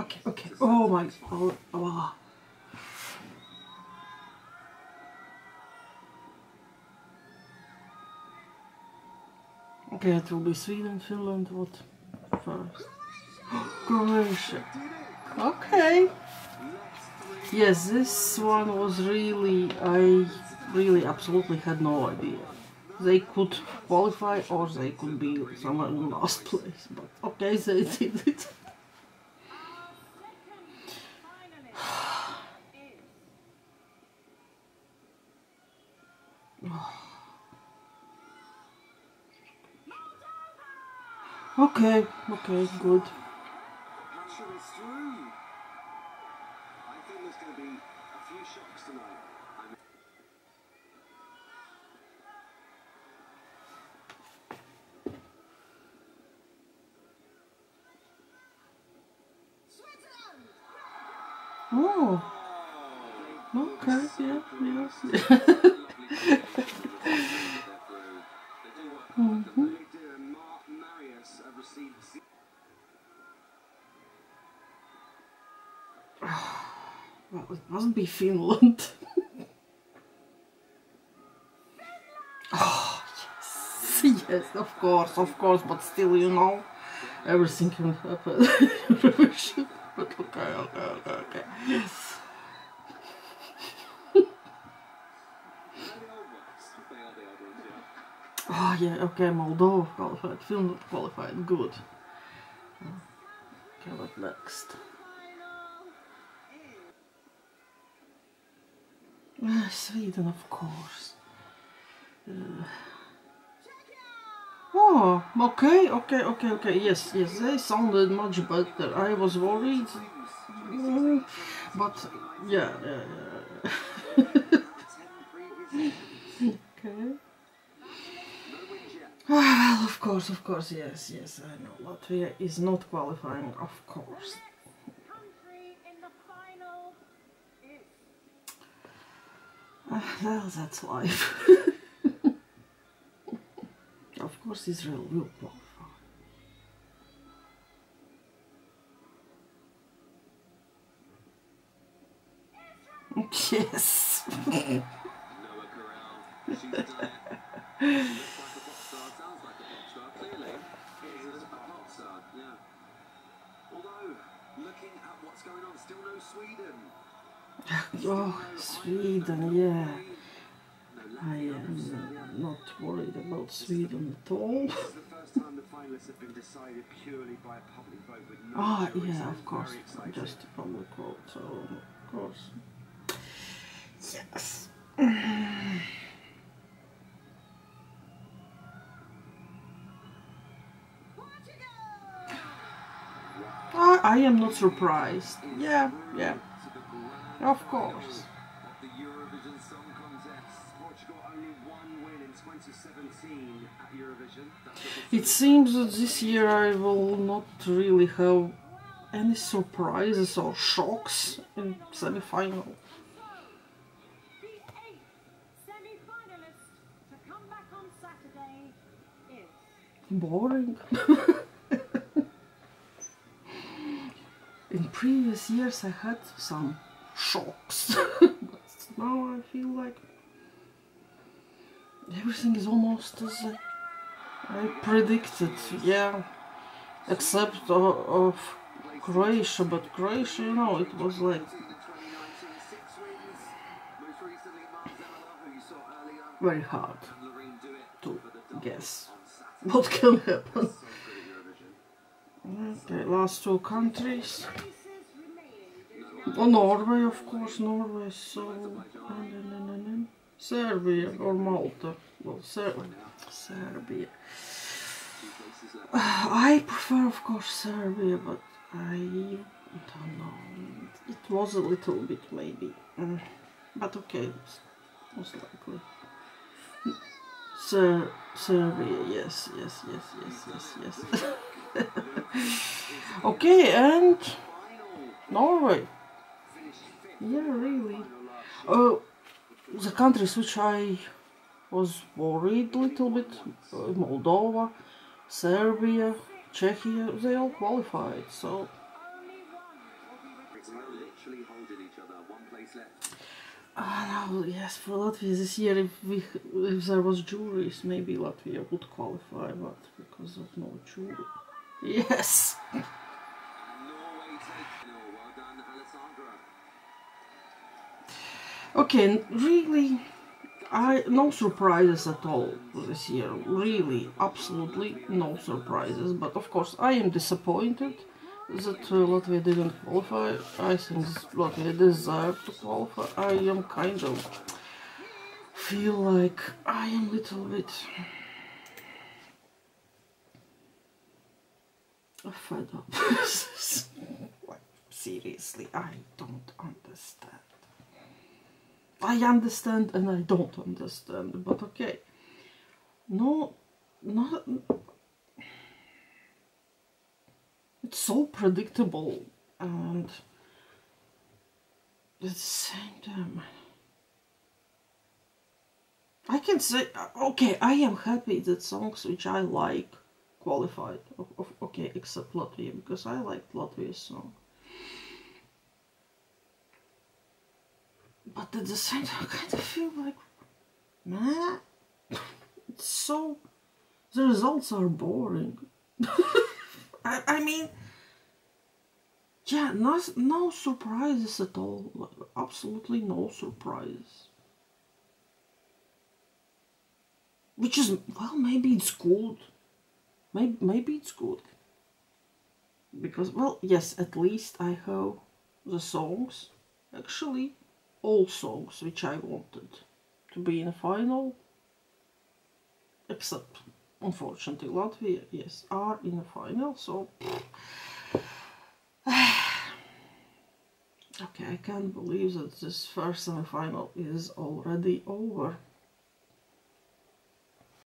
okay, okay. Oh my, oh, oh. Ah. Okay, it will be Sweden, Finland, what first? Croatia. Okay. Yes, this one was really, I really absolutely had no idea. They could qualify or they could be somewhere in last place, but okay, they did it. Okay, okay, good. Passion is through. I think there's going to be a few shocks tonight. I mean, Oh, okay, yeah, yeah. they do what they do, and Mark Marius have received. Well, it mustn't be Finland. oh, yes. Yes, of course, of course, but still, you know, everything can happen. But okay, okay, okay, okay. Yeah. Oh, yeah, okay, Moldova qualified, Finland qualified, good. Uh, okay, what next? Ah, Sweden, of course. Uh, oh, okay, okay, okay, okay. Yes, yes, they sounded much better. I was worried, mm, but yeah, yeah, yeah. okay. Ah, well, of course, of course, yes, yes, I know. Latvia is not qualifying, of course. Well, that's life. of course, Israel will qualify. Yes. Although, looking at what's going on, still no Sweden. Oh, Sweden, yeah. I am not worried about Sweden at all. Ah, so yeah, of course. Just a public vote, so of course. Yes. I, I am not surprised. Yeah, yeah, of course. of the Eurovision Song Contest. Portugal only one win in 2017 at Eurovision. It seems that this year I will not really have any surprises or shocks in semi-final. the eighth semi-finalist to come back on Saturday is boring. In previous years, I had some shocks, but now I feel like everything is almost as I, I predicted. Yeah, except of, of Croatia, but Croatia, you know, it was like the 2019 six wins. Most recently, Måns Zelmerlöw, who you saw earlier, very hard and Loreen do it to for the double guess what can happen. So good at Eurovision. Okay, last two countries. Oh, Norway, of course, Norway, so... Serbia or Malta. Well, Ser Serbia. Left. I prefer, of course, Serbia, but I don't know. It was a little bit, maybe. Mm, But okay, most likely. Ser Serbia, yes, yes, yes, yes, yes, yes. okay, and Norway. Yeah, really. Uh, the countries which I was worried a little bit, uh, Moldova, Serbia, Czechia, they all qualified, so. Ah, no, yes, for Latvia this year, if we if there was juries, maybe Latvia would qualify, but because of no jury. Yes. Norway takes no. Well done, Alessandra. Okay, really, I no surprises at all this year. Really, absolutely no surprises. But of course, I am disappointed that uh, Latvia didn't qualify. I think Latvia deserved to qualify. I am kind of feel like I am a little bit fed up. like seriously, I don't understand. I understand and I don't understand, but okay. No, not. It's so predictable and at the same time. I can say, okay, I am happy that songs which I like qualified. Okay, except Latvia, because I liked Latvia's song. But at the same time, I kind of feel like, man, it's so. The results are boring. I, I mean, yeah, no, no surprises at all. Absolutely no surprise. Which is, well, maybe it's good. Maybe, maybe it's good. Because, well, yes, at least I hope the songs actually all songs which I wanted to be in the final, except unfortunately Latvia, yes, are in the final. So, okay, I can't believe that this first semi-final is already over.